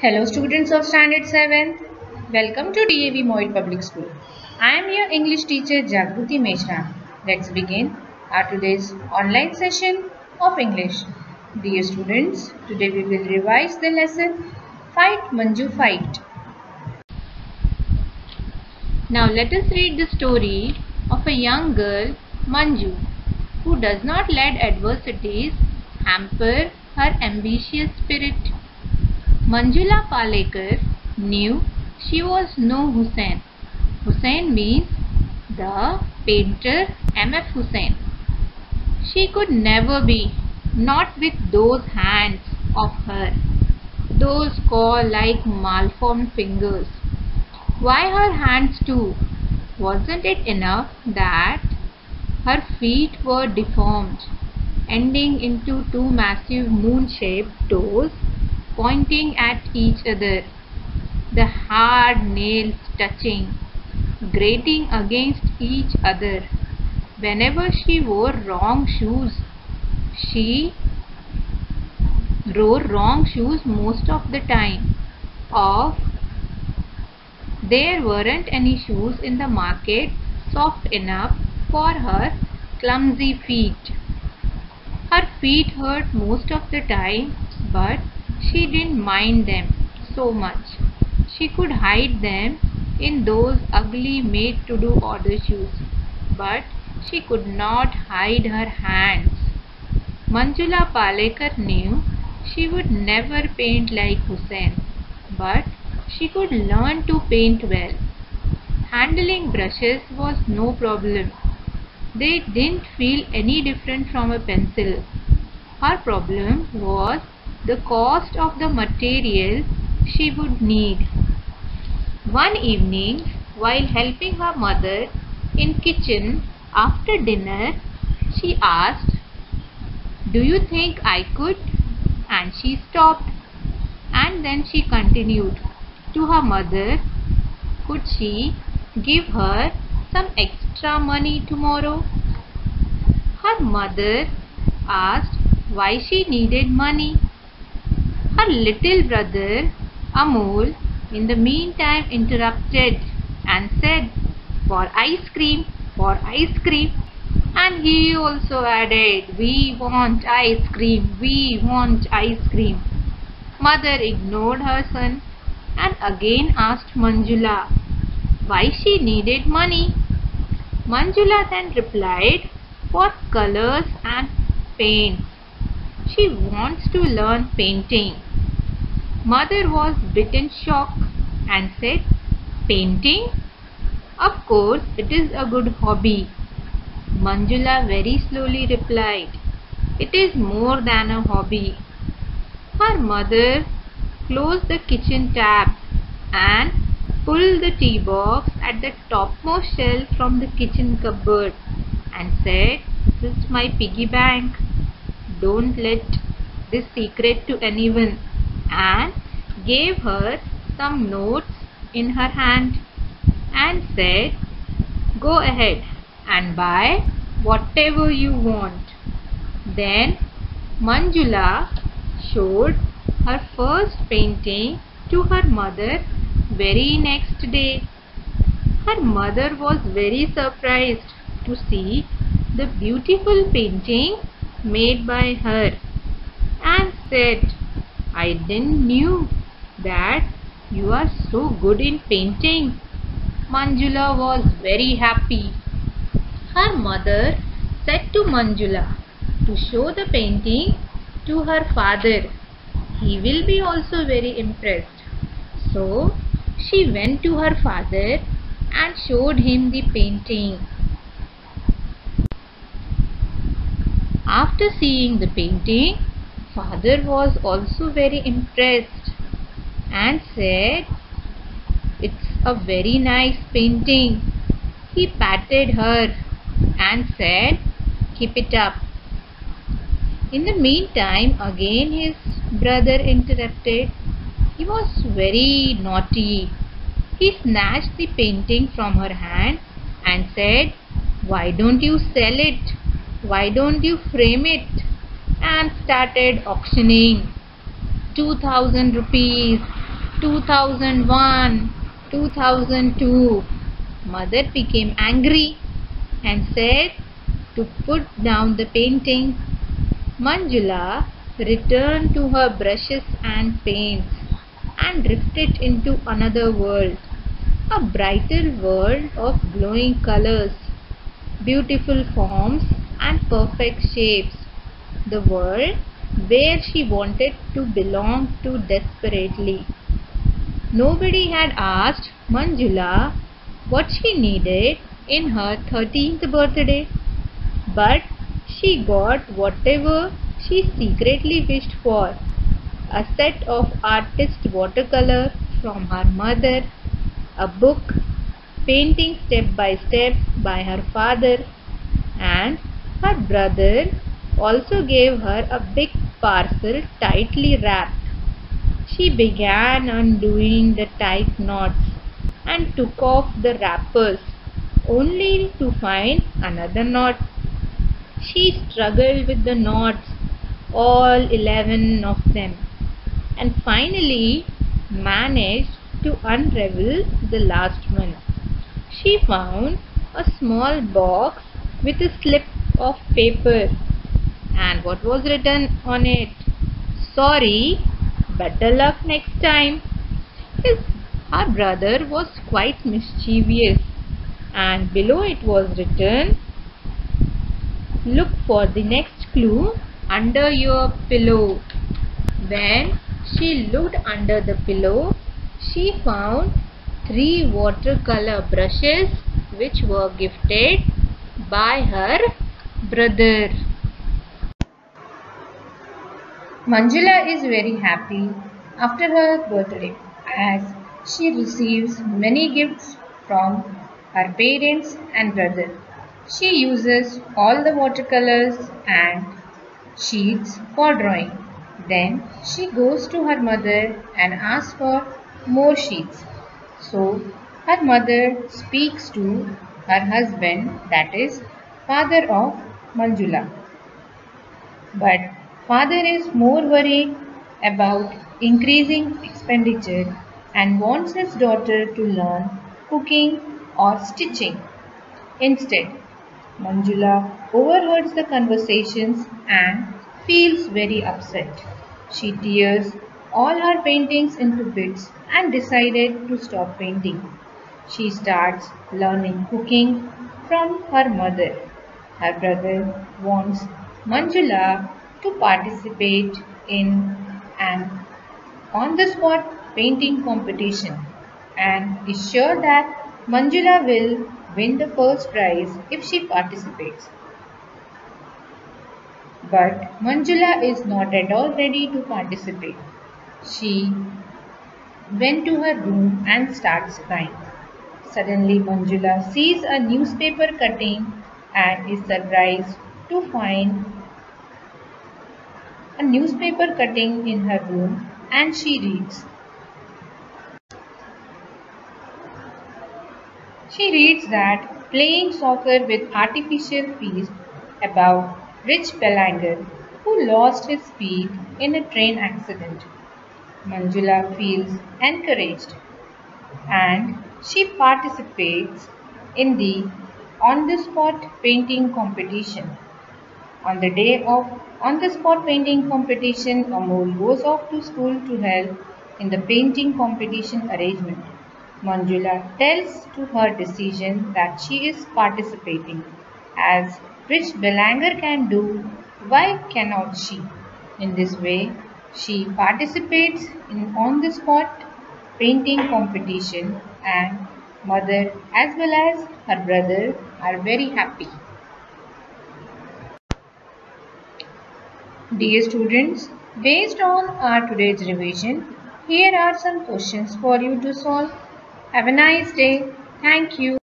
Hello students of standard 7. Welcome to DAV Moil Public School. I am your English teacher Jagruti Mishra. Let's begin our today's online session of English. Dear students, today we will revise the lesson Fight Manju Fight. Now let us read the story of a young girl Manju who does not let adversities hamper her ambitious spirit. Manjula Palekar knew she was no Hussain. Hussain means the painter M.F. Hussain. She could never be, not with those hands of her, those claw-like malformed fingers. Why her hands too? Wasn't it enough that her feet were deformed, ending into two massive moon-shaped toes pointing at each other, the hard nails touching, grating against each other. Whenever she wore wrong shoes, she wore wrong shoes most of the time. Of there weren't any shoes in the market soft enough for her clumsy feet. Her feet hurt most of the time, but she didn't mind them so much. She could hide them in those ugly made to do order shoes, but she could not hide her hands. Manjula Palekar knew she would never paint like Hussain, but she could learn to paint well. Handling brushes was no problem. They didn't feel any different from a pencil. Her problem was the cost of the material she would need. One evening, while helping her mother in kitchen after dinner, she asked, Do you think I could? And she stopped. And then she continued to her mother, Could she give her some extra money tomorrow? Her mother asked why she needed money. Her little brother Amol in the meantime interrupted and said, For ice cream, for ice cream. And he also added, We want ice cream, we want ice cream. Mother ignored her son and again asked Manjula why she needed money. Manjula then replied, For colors and paints. She wants to learn painting. Mother was bit in shock and said, Painting? Of course, it is a good hobby. Manjula very slowly replied, It is more than a hobby. Her mother closed the kitchen tap and pulled the tea box at the topmost shelf from the kitchen cupboard and said, This is my piggy bank. Don't let this secret to anyone and gave her some notes in her hand and said, Go ahead and buy whatever you want. Then Manjula showed her first painting to her mother very next day. Her mother was very surprised to see the beautiful painting made by her and said, I didn't knew that you are so good in painting. Manjula was very happy. Her mother said to Manjula to show the painting to her father. He will be also very impressed. So she went to her father and showed him the painting. After seeing the painting, father was also very impressed and said, It's a very nice painting. He patted her and said, Keep it up. In the meantime, again his brother interrupted. He was very naughty. He snatched the painting from her hand and said, Why don't you sell it? Why don't you frame it? And started auctioning. 2000 rupees, 2001, 2002. Mother became angry and said to put down the painting. Manjula returned to her brushes and paints and drifted into another world, a brighter world of glowing colors, beautiful forms and perfect shapes. The world where she wanted to belong to desperately. Nobody had asked Manjula what she needed in her 13th birthday, but she got whatever she secretly wished for a set of artist watercolor from her mother, a book, painting step by step by her father, and her brother also gave her a big parcel tightly wrapped. She began undoing the tight knots and took off the wrappers only to find another knot. She struggled with the knots, all eleven of them, and finally managed to unravel the last one. She found a small box with a slip of paper and what was written on it? Sorry, better luck next time. His, her brother was quite mischievous and below it was written Look for the next clue under your pillow. When she looked under the pillow, she found three watercolor brushes which were gifted by her brother. Manjula is very happy after her birthday as she receives many gifts from her parents and brother. She uses all the watercolors and sheets for drawing. Then she goes to her mother and asks for more sheets. So her mother speaks to her husband that is father of Manjula. But Father is more worried about increasing expenditure and wants his daughter to learn cooking or stitching. Instead, Manjula overhears the conversations and feels very upset. She tears all her paintings into bits and decided to stop painting. She starts learning cooking from her mother. Her brother wants Manjula to participate in an on the spot painting competition and is sure that Manjula will win the first prize if she participates. But Manjula is not at all ready to participate. She went to her room and starts crying. Suddenly Manjula sees a newspaper cutting and is surprised to find a newspaper cutting in her room and she reads. She reads that playing soccer with artificial feet about Rich Belanger who lost his feet in a train accident. Manjula feels encouraged and she participates in the on the spot painting competition. On the day of on-the-spot painting competition, Amol goes off to school to help in the painting competition arrangement. Manjula tells to her decision that she is participating. As Rich Belanger can do, why cannot she? In this way, she participates in on-the-spot painting competition and mother as well as her brother are very happy. Dear students, based on our today's revision, here are some questions for you to solve. Have a nice day. Thank you.